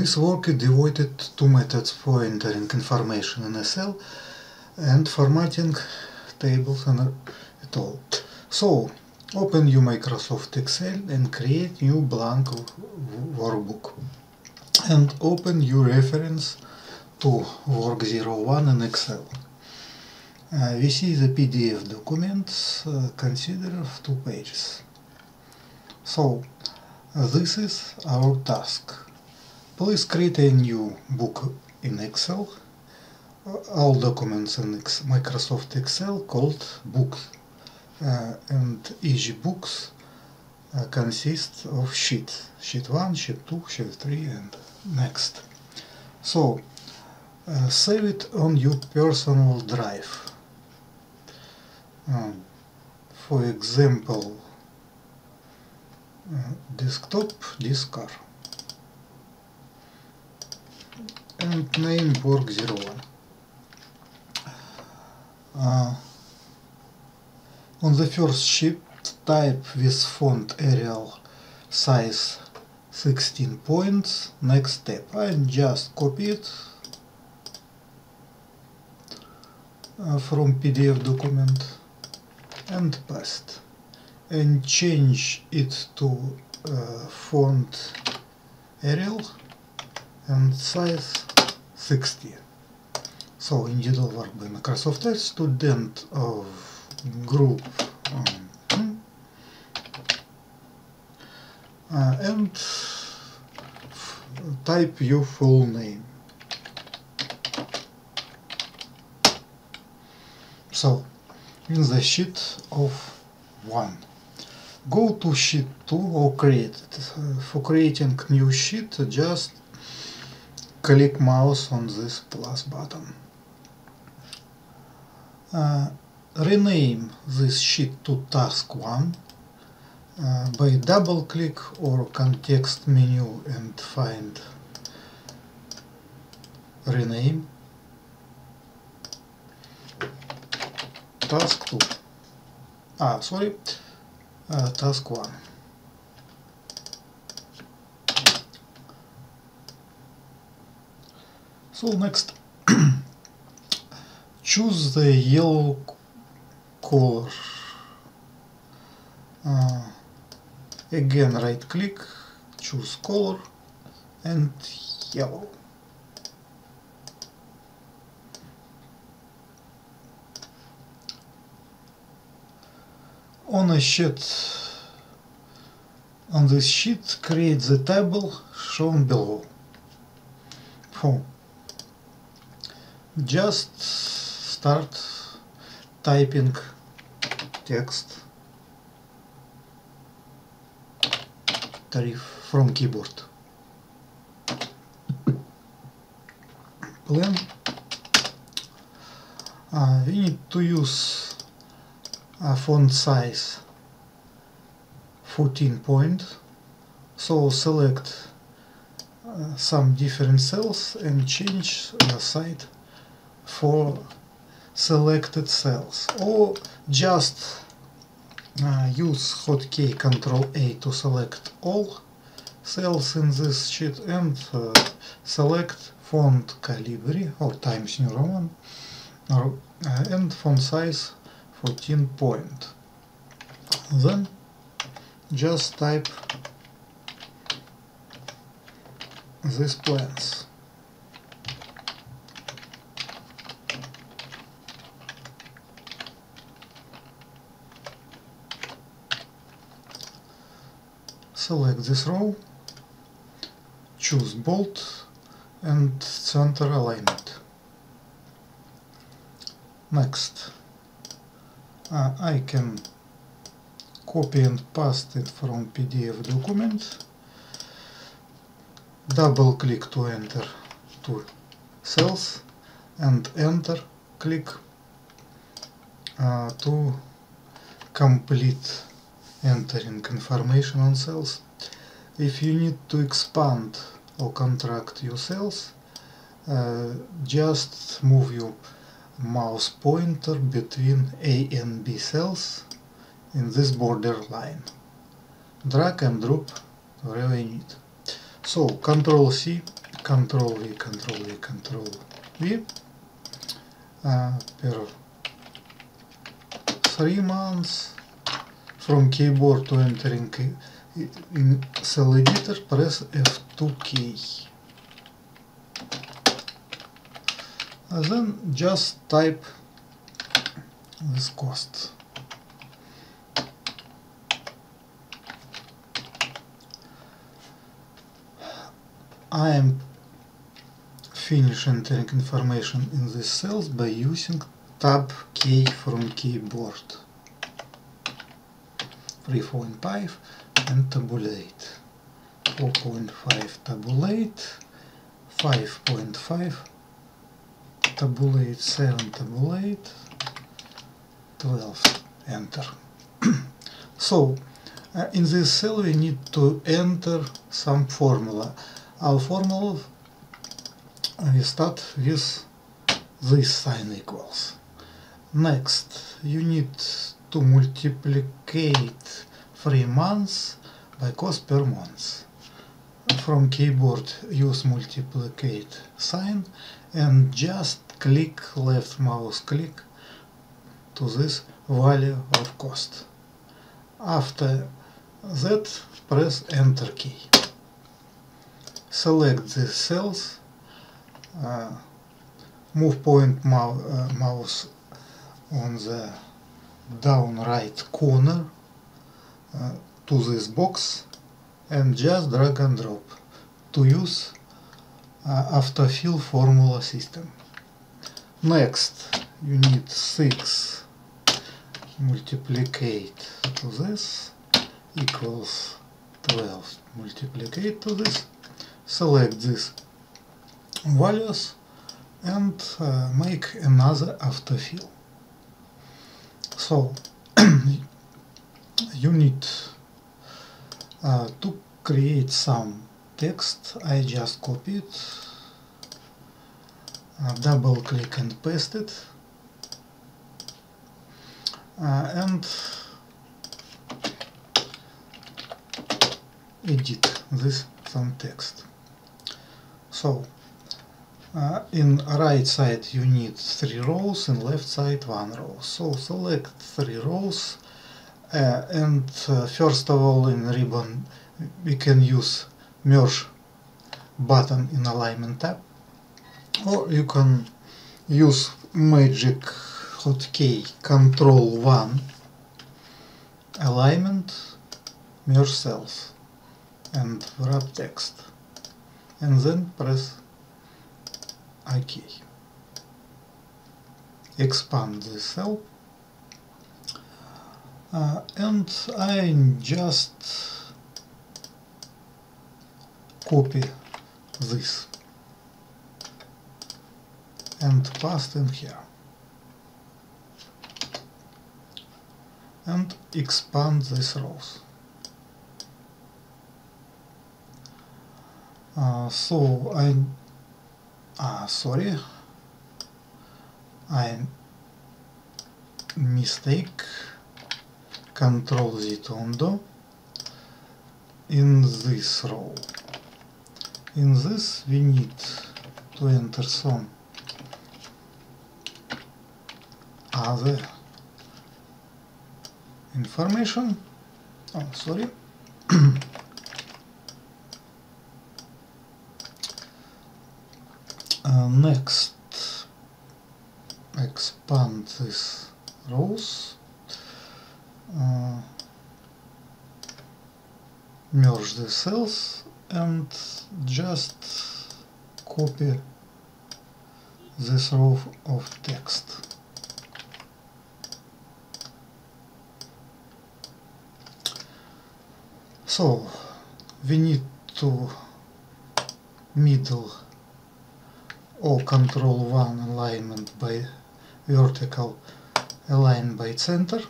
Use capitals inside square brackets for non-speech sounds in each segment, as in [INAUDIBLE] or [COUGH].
This work is devoted to methods for entering information in cell and formatting tables and at all. So, open your Microsoft Excel and create new blank workbook. And open your reference to work 01 in Excel. Uh, we see the PDF documents uh, consider of two pages. So, uh, this is our task. Please create a new book in Excel. All documents in Microsoft Excel called books. Uh, and each books uh, consists of sheets. Sheet 1, sheet 2, sheet 3 and next. So, uh, save it on your personal drive. Um, for example, uh, desktop disk R and name work01. Uh, on the first sheet type with font Arial size 16 points next step I just copy it uh, from PDF document and paste and change it to uh, font Arial and size 60 so in individual work by Microsoft Edge student of group um, uh, and type your full name so in the sheet of 1 go to sheet 2 or create it. for creating new sheet just click mouse on this plus button. Uh, rename this sheet to task 1 uh, by double click or context menu and find rename. Task 2 ah sorry. Uh, task 1 so next. [CLEARS THROAT] Choose the yellow color. Uh, again right click choose color and yellow. On a sheet on this sheet create the table shown below just start typing text. Tariff from keyboard. Plan. Uh, we need to use a font size 14 point. So select uh, some different cells and change the site for selected cells or just uh, use hotkey Ctrl A to select all cells in this sheet and uh, select font Calibri or Times New Roman or, uh, and font size 14 point. Then just type these plans. Select this row, choose bold and center alignment. Next, uh, I can copy and paste it from PDF document, double click to enter to cells and enter click uh, to complete entering information on cells. If you need to expand or contract your cells, uh, just move your mouse pointer between A and B cells in this border line. Drag and drop wherever you need. So Control C, Control V, Control V, Control V uh, per three months from keyboard to entering in cell editor press F2 key. And then just type this cost. I am finish entering information in these cells by using tab key from keyboard 3.5 and tabulate. 4.5 tabulate 5.5 tabulate 7 tabulate 12 enter. [CLEARS THROAT] So uh, in this cell we need to enter some formula. Our formula we start with this sign equals. Next you need to multiplicate three months by cost per month. From keyboard use multiplicate sign and just click left mouse click to this value of cost. After that press enter key. Select the cells, uh, move point mou uh, mouse on the down right corner uh, to this box and just drag and drop to use uh, autofill formula system. Next you need 6 multiplicate to this equals 12 multiplicate to this select these values and uh, make another autofill. So [CLEARS THROAT] you need uh, to create some text. I just copied uh, double click and paste it, uh, and edit this some text. So uh, in right side you need three rows and left side one row. So select three rows uh, and uh, first of all in ribbon we can use merge button in alignment tab or you can use magic hotkey control 1 alignment merge cells and wrap text and then press OK. Expand the cell uh, and I just copy this and paste in here and expand these rows. Uh, so I uh, sorry I mistake control Z to undo in this row. In this we need to enter some other information. Oh sorry [CLEARS THROAT] uh, next expand this rows uh, merge the cells and just copy this row of text. So we need to middle or control 1 alignment by vertical align by center.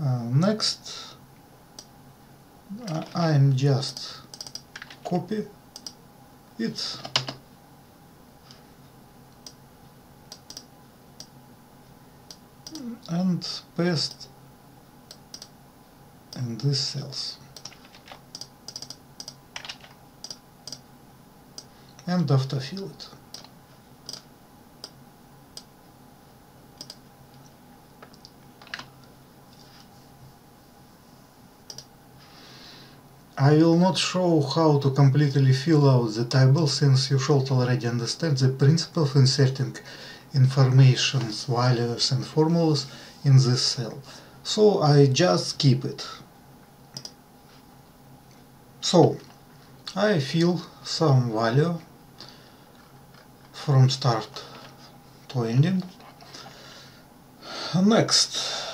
Uh, next I'm just copy it and paste in these cells and after fill it. I will not show how to completely fill out the table since you should already understand the principle of inserting informations, values and formulas in this cell. So I just keep it. So I fill some value from start to ending. Next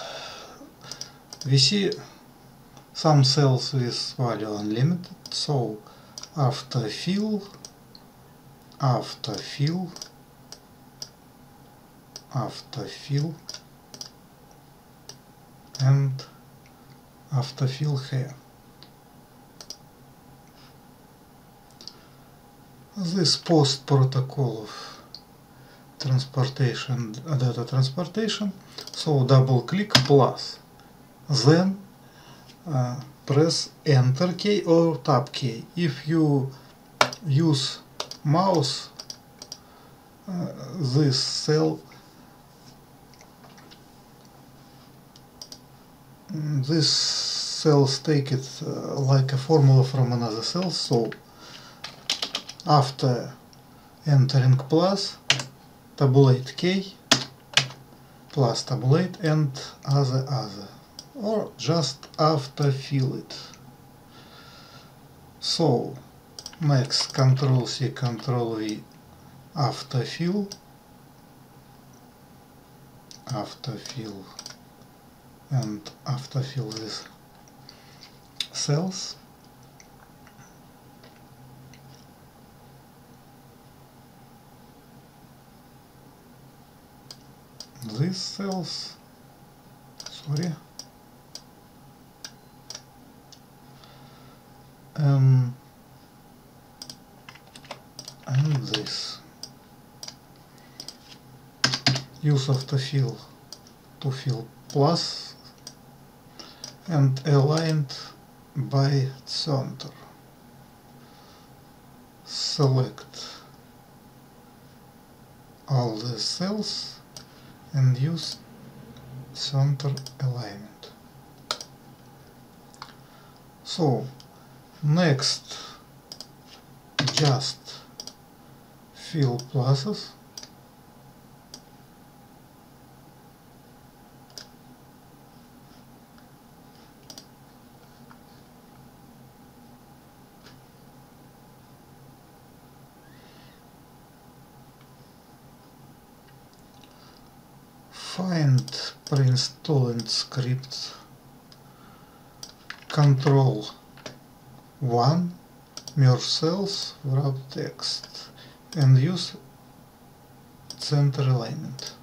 we see some cells with value unlimited so after fill after fill after fill and after fill here. This post protocol of transportation data transportation so double click plus then press enter key or tab key. If you use mouse, uh, this cell this cells take it uh, like a formula from another cell so after entering plus tabulate k plus tabulate and other other or just after fill it. So next Control C, Control V after fill, after fill and after fill these cells. These cells, sorry, um, and this. Use of the fill to fill plus and aligned by center. Select all the cells and use center alignment. So Next, just fill pluses. Find pre-installed script control 1. Merge cells, wrap text and use center alignment.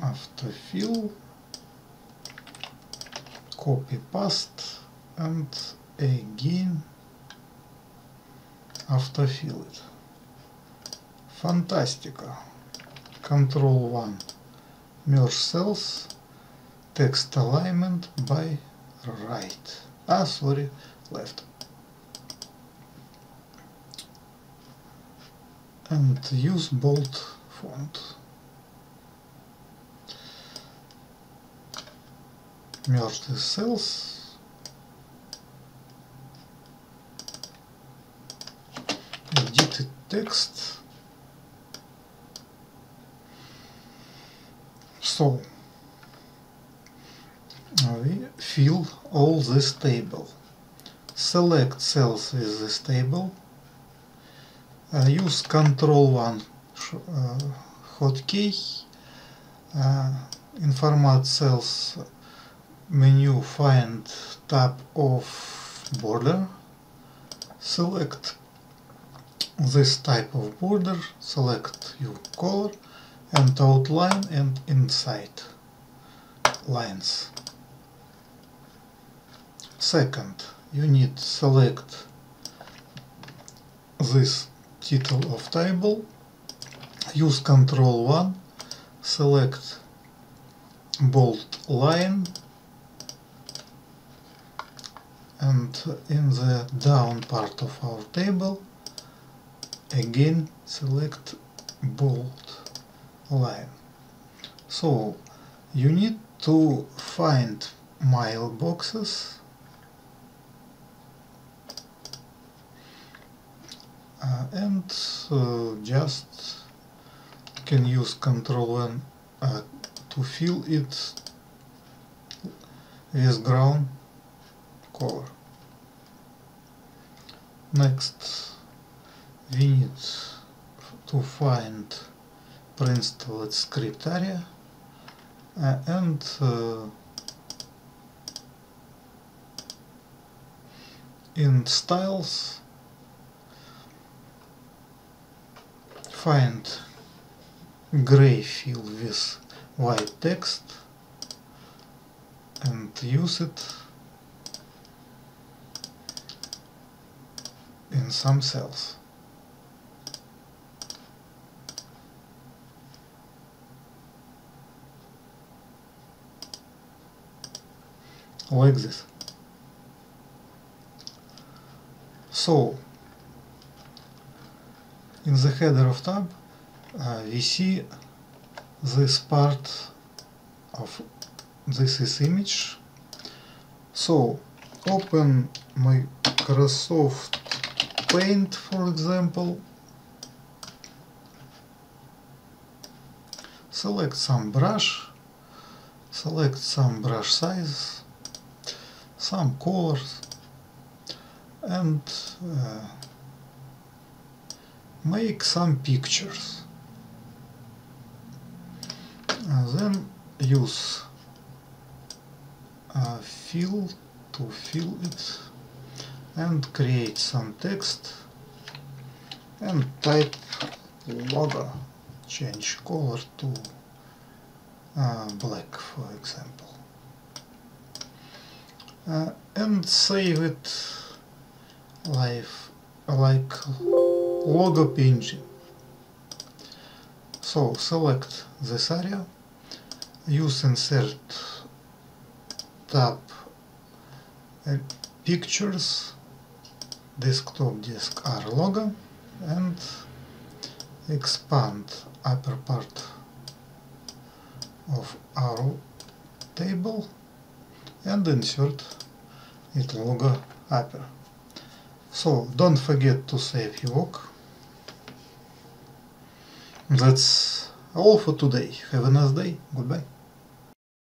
After fill, copy paste and again after fill it. Fantastica. Control 1. Merge cells text alignment by right. Ah, sorry, left. And use bold font. Merge the cells. Edit text. So fill all this table. Select cells with this table. Uh, use Control 1 uh, hotkey. Uh, in Format Cells menu find tab of border. Select this type of border, select your color and outline and inside lines. Second, you need select this title of table, use Control 1, select bold line, and in the down part of our table again select bold line. So you need to find mailboxes and uh, just can use control N uh, to fill it with ground color. Next we need to find pre-installed script area uh, and uh, in styles find gray fill with white text and use it in some cells. like this. So, in the header of tab uh, we see this part of this is image. So, open my Microsoft Paint for example, select some brush, select some brush size, some colors and uh, make some pictures. And then use a fill to fill it and create some text and type logo change color to uh, black for example. Uh, and save it live like logo PNG. So select this area, use insert tab uh, pictures, desktop disk R logo and expand upper part of our table and insert it logo upper. So don't forget to save your work. That's all for today. Have a nice day. Goodbye.